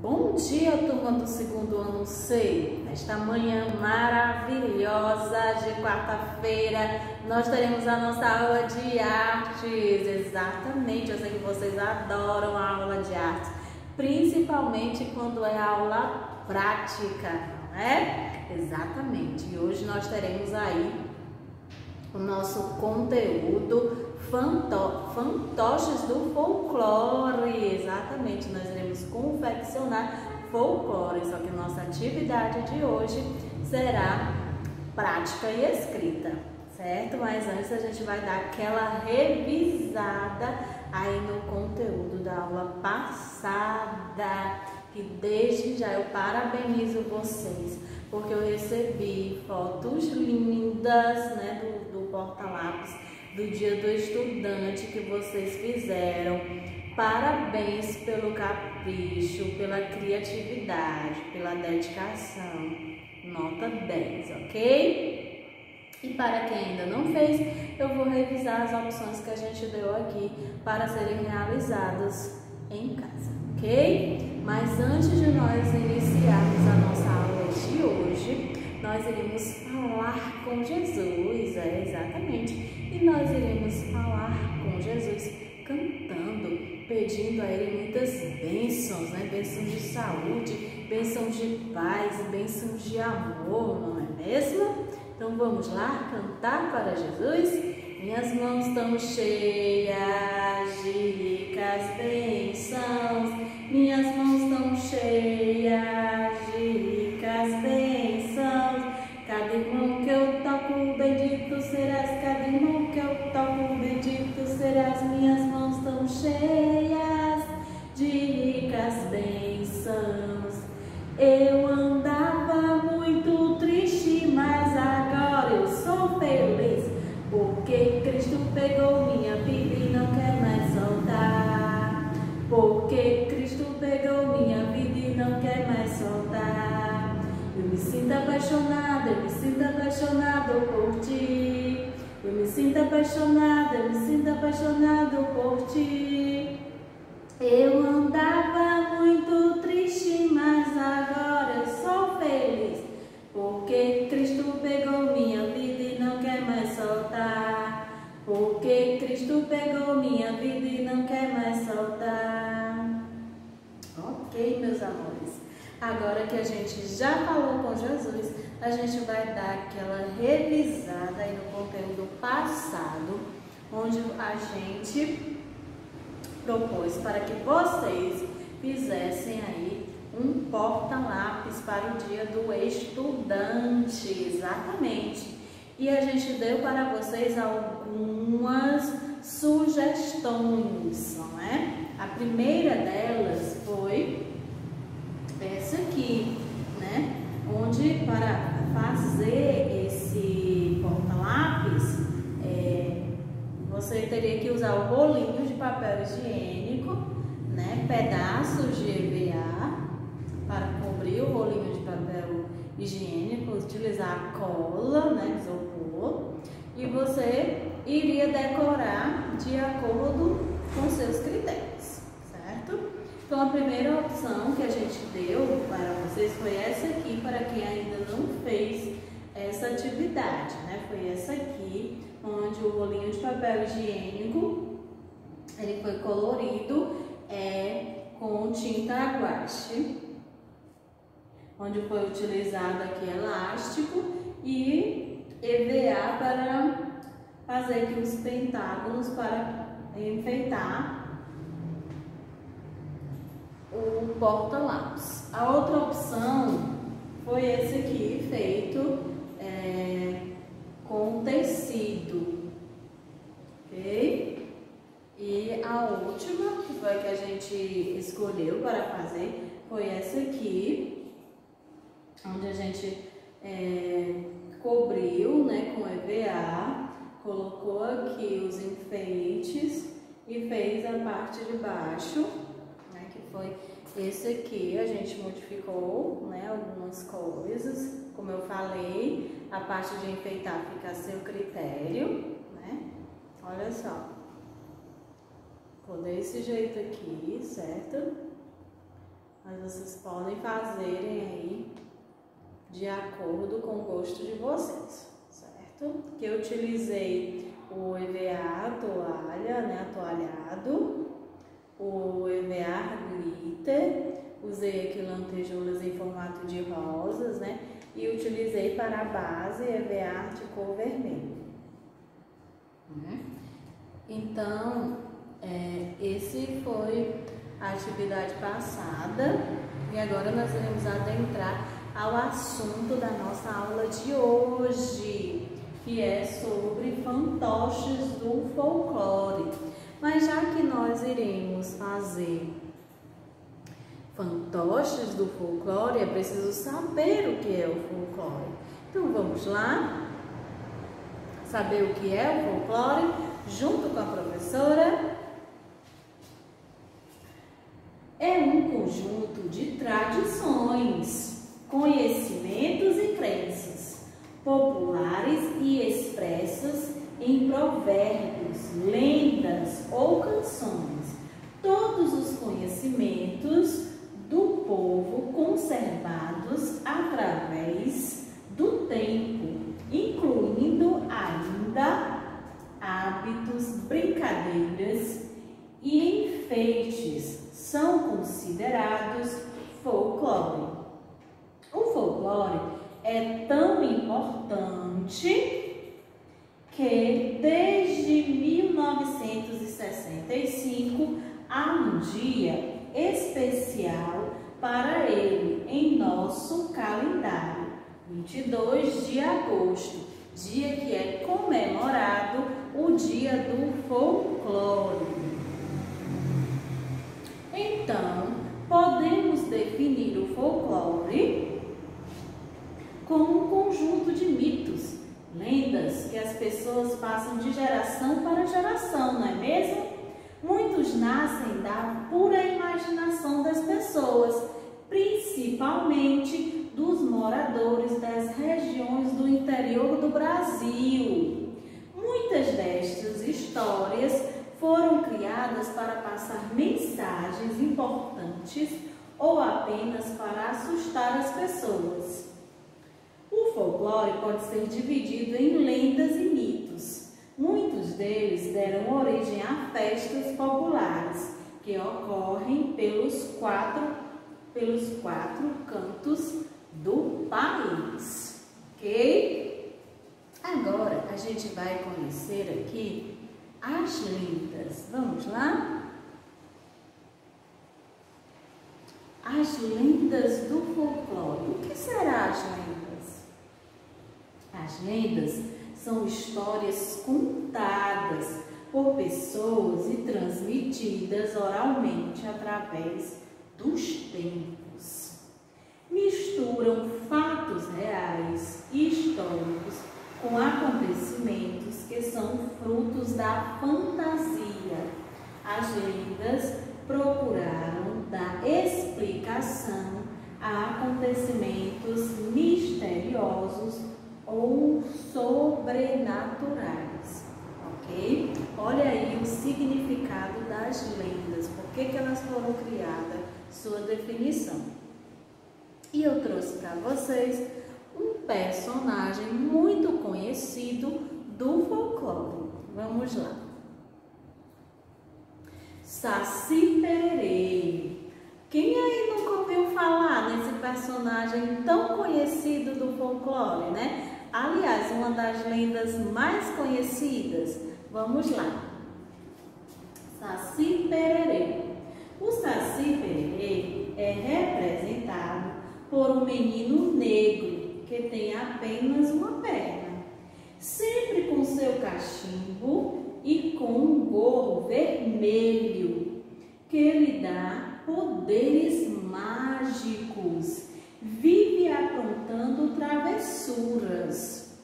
Bom dia, turma do segundo ano C. Nesta manhã maravilhosa de quarta-feira, nós teremos a nossa aula de artes. Exatamente, eu sei que vocês adoram a aula de artes, principalmente quando é aula prática, não é? Exatamente. E hoje nós teremos aí o nosso conteúdo fanto, fantoches do folclore. Exatamente, nós iremos confeccionar folclore, só que nossa atividade de hoje será prática e escrita, certo? Mas antes a gente vai dar aquela revisada aí no conteúdo da aula passada. E desde já eu parabenizo vocês, porque eu recebi fotos lindas, né, do, do porta-lápis do Dia do Estudante que vocês fizeram. Parabéns pelo capricho, pela criatividade, pela dedicação. Nota 10, ok? E para quem ainda não fez, eu vou revisar as opções que a gente deu aqui para serem realizadas em casa, ok? Mas antes de nós iniciarmos a nossa aula de hoje, nós iremos falar com Jesus, é exatamente. E nós iremos falar com Jesus cantando, pedindo a Ele muitas bênçãos, né? Bênçãos de saúde, bênçãos de paz, bênçãos de amor, não é mesmo? Então vamos lá cantar para Jesus? Minhas mãos estão cheias de ricas bênçãos, minhas mãos estão cheias sinto apaixonada, eu me sinto apaixonado por ti. Eu me sinto apaixonada, eu me sinto apaixonado por ti. Eu andava muito triste, mas agora eu sou feliz. Porque Cristo pegou minha vida e não quer mais soltar. Porque Cristo pegou minha vida e Agora que a gente já falou com Jesus, a gente vai dar aquela revisada aí no conteúdo passado, onde a gente propôs para que vocês fizessem aí um porta-lápis para o dia do estudante, exatamente. E a gente deu para vocês algumas sugestões, não é? A primeira delas foi essa aqui, né? Onde para fazer esse porta-lápis, é, você teria que usar o rolinho de papel higiênico, né? Pedaços de EVA para cobrir o rolinho de papel higiênico, utilizar cola, né, isopor, e você iria decorar de acordo com seus critérios, certo? Então a primeira opção que a gente deu para vocês foi essa aqui, para quem ainda não fez essa atividade, né? Foi essa aqui, onde o rolinho de papel higiênico ele foi colorido é, com tinta guache onde foi utilizado aqui elástico e EVA para fazer aqui os pentágonos para enfeitar o porta-lápis. A outra opção foi esse aqui, feito é, com tecido, ok? E a última, que foi a que a gente escolheu para fazer, foi essa aqui, onde a gente é, cobriu né, com EVA, colocou aqui os enfeites e fez a parte de baixo, né, que foi esse aqui, a gente modificou né, algumas coisas, como eu falei, a parte de enfeitar fica a seu critério, né? Olha só, ficou desse jeito aqui, certo? mas vocês podem fazerem aí de acordo com o gosto de vocês, certo? Que eu utilizei o EVA toalha, né, atoalhado, o EVA glitter, usei aqui lantejoulas em formato de rosas, né, e utilizei para a base EVA de cor vermelho. Uhum. Então, é, esse foi a atividade passada e agora nós iremos adentrar ao assunto da nossa aula de hoje, que é sobre fantoches do folclore. Mas já que nós iremos fazer fantoches do folclore, é preciso saber o que é o folclore. Então vamos lá? Saber o que é o folclore junto com a professora é um conjunto de tradições, conhecimentos e crenças populares e expressas em provérbios, lendas ou canções. Todos os conhecimentos do povo conservados através do tempo, incluindo ainda hábitos, brincadeiras e enfeites são considerados folclore. O folclore é tão que desde 1965 há um dia especial para ele em nosso calendário, 22 de agosto, dia que é comemorado o Dia do Folclore. Então, podemos definir o folclore como um conjunto de mitos, lendas que as pessoas passam de geração para geração, não é mesmo? Muitos nascem da pura imaginação das pessoas, principalmente dos moradores das regiões do interior do Brasil. Muitas destas histórias foram criadas para passar mensagens importantes ou apenas para assustar as pessoas. Folclore pode ser dividido em lendas e mitos. Muitos deles deram origem a festas populares que ocorrem pelos quatro, pelos quatro cantos do país. Ok? Agora a gente vai conhecer aqui as lendas. Vamos lá? As lendas do folclore. O que será as lendas? As lendas são histórias contadas por pessoas e transmitidas oralmente através dos tempos. Misturam fatos reais e históricos com acontecimentos que são frutos da fantasia. As lendas procuraram dar explicação a acontecimentos misteriosos ou sobrenaturais. Ok? Olha aí o significado das lendas, por que, que elas foram criadas, sua definição. E eu trouxe para vocês um personagem muito conhecido do folclore. Vamos lá. Saci Pererê. Quem aí nunca ouviu falar nesse personagem tão conhecido do folclore, né? Aliás, uma das lendas mais conhecidas. Vamos lá. Saci Pererê. O Saci Pererê é representado por um menino negro que tem apenas uma perna, sempre com seu cachimbo e com um gorro vermelho, que lhe dá poderes mágicos, vive aprontando travessuras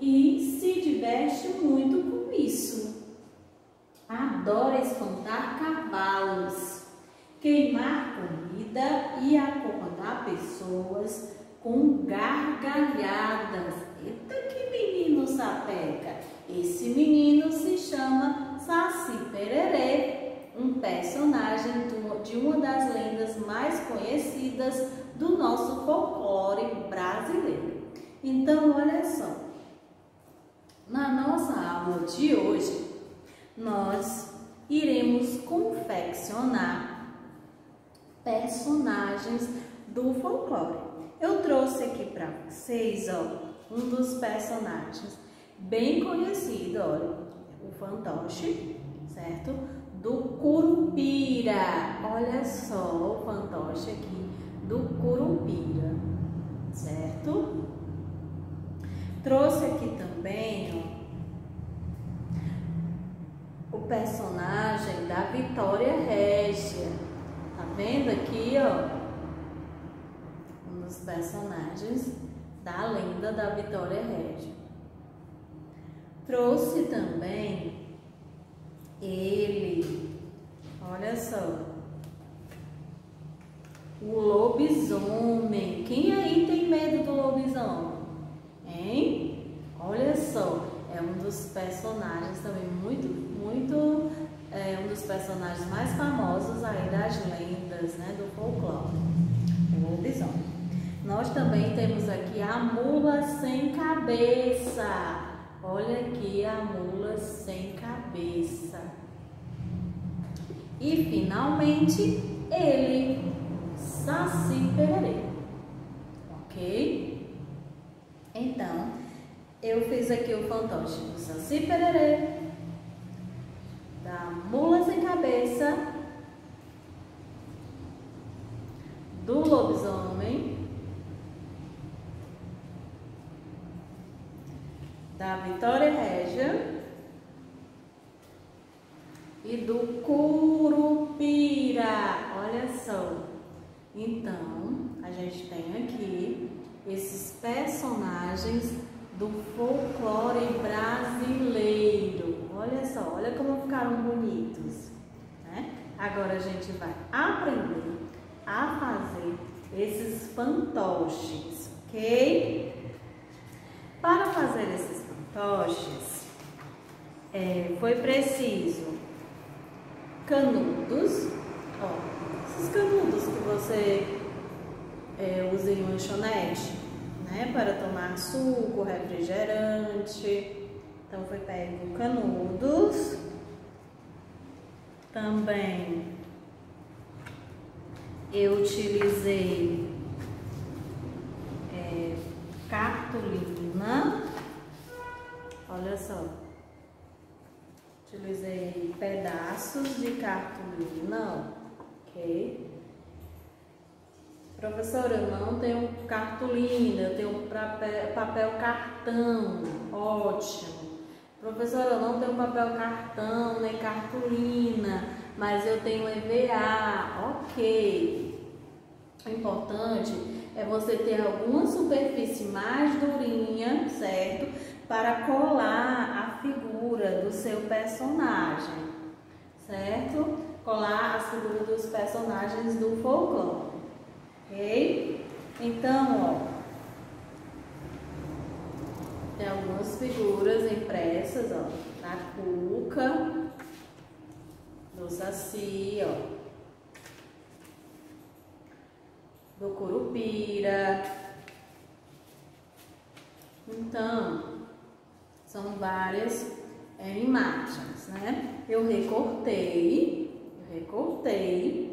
e se diverte muito com isso. Adora espantar cavalos, queimar comida e acordar pessoas com gargalhadas. Eita, que menino sapeca! Esse menino se chama Saci Pererê. um personagem de uma das lendas mais conhecidas do nosso folclore brasileiro. Então, olha só, na nossa aula de hoje, nós iremos confeccionar personagens do folclore. Eu trouxe aqui para vocês, ó, um dos personagens bem conhecido, olha, o fantoche, certo? Do Curupira. Olha só o fantoche aqui do Curupira, certo? Trouxe aqui também ó, o personagem da Vitória Régia. Tá vendo aqui, ó? Um dos personagens da lenda da Vitória Régia. Trouxe também ele, olha só, o lobisomem. Quem aí tem medo do lobisomem? Hein? Olha só, é um dos personagens também muito, muito, é um dos personagens mais famosos aí das lendas, né, do folclore, o lobisomem. Nós também temos aqui a mula sem cabeça. Olha aqui a mula sem cabeça. E finalmente ele, Saci Pererê. Ok? Então, eu fiz aqui o fantoche do Saci Pererê, da mula sem cabeça, do lobisomem da Vitória Régia e do Curupira. Então, a gente tem aqui esses personagens do folclore brasileiro. Olha só, olha como ficaram bonitos. Né? Agora a gente vai aprender a fazer esses fantoches, ok? Para fazer esses fantoches, é, foi preciso canudos, ó, esses canudos você é, usa em lanchonete, né, para tomar suco, refrigerante. Então foi pego canudos, também eu utilizei é, cartolina Olha só. Utilizei pedaços de cartolina, ok? Professora, eu não tenho cartolina, eu tenho papel, papel cartão, ótimo. Professora, eu não tenho papel cartão nem cartolina, mas eu tenho EVA, ok. O importante é você ter alguma superfície mais durinha, certo? para colar a figura do seu personagem, certo? Colar as figuras dos personagens do folclore, ok? Então, ó, tem algumas figuras impressas, ó, da cuca, do saci, ó, do curupira. Então, são várias é, imagens, né? Eu recortei, recortei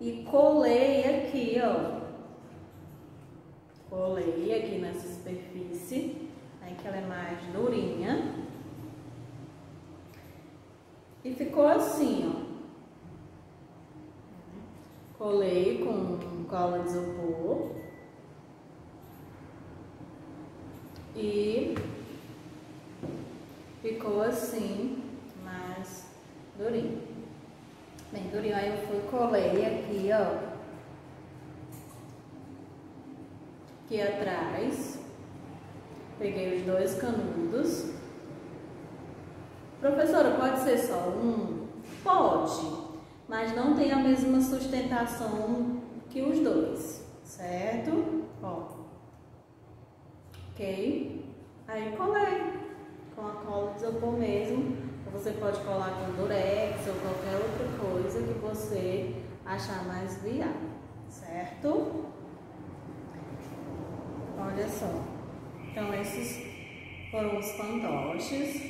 e colei aqui, ó. Colei aqui nessa superfície, aí que ela é mais durinha. E ficou assim, ó. Colei com cola de isopor. E ficou assim, mais durinho. Aí eu fui, colei aqui, ó. Aqui atrás. Peguei os dois canudos. Professora, pode ser só um? Pode, mas não tem a mesma sustentação que os dois, certo? Ó. Ok? Aí colei com a cola de isopor mesmo Você pode colar com durex ou qualquer outra coisa que você achar mais viável, certo? Olha só. Então, esses foram os fantoches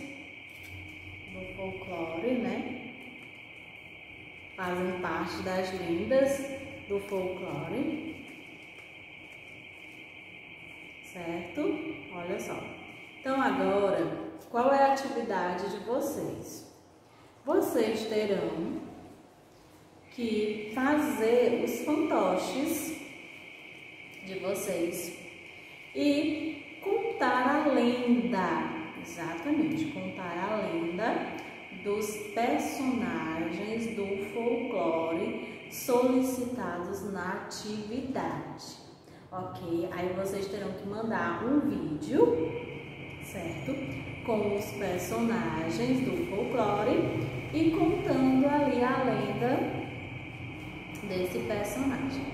do folclore, né? Fazem parte das lendas do folclore. Certo? Olha só. Então, agora qual é a atividade de vocês? Vocês terão que fazer os fantoches de vocês e contar a lenda. Exatamente, contar a lenda dos personagens do folclore solicitados na atividade. Ok? Aí vocês terão que mandar um vídeo, certo? Com os personagens do folclore e contando ali a lenda desse personagem,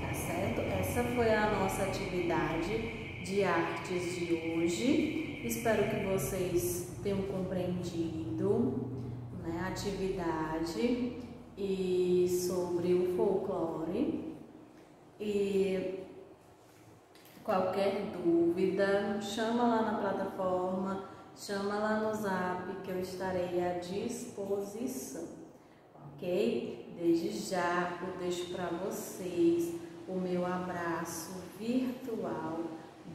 tá certo? Essa foi a nossa atividade de artes de hoje. Espero que vocês tenham compreendido né, a atividade e sobre o folclore. E qualquer dúvida, chama lá na plataforma chama lá no zap que eu estarei à disposição, ok? Desde já eu deixo para vocês o meu abraço virtual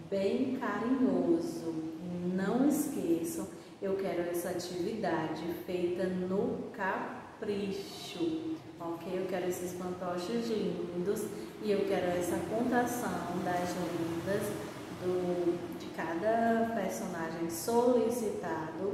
bem carinhoso. Não esqueçam, eu quero essa atividade feita no capricho, ok? Eu quero esses fantoches lindos e eu quero essa contação das lindas do cada personagem solicitado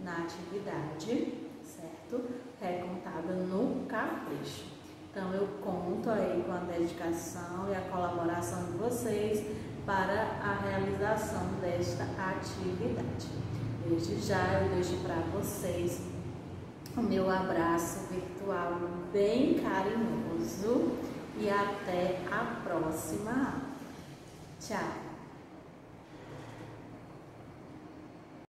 na atividade, certo? Recontada no capricho. Então eu conto aí com a dedicação e a colaboração de vocês para a realização desta atividade. Desde já eu deixo para vocês o meu abraço virtual bem carinhoso e até a próxima. Tchau!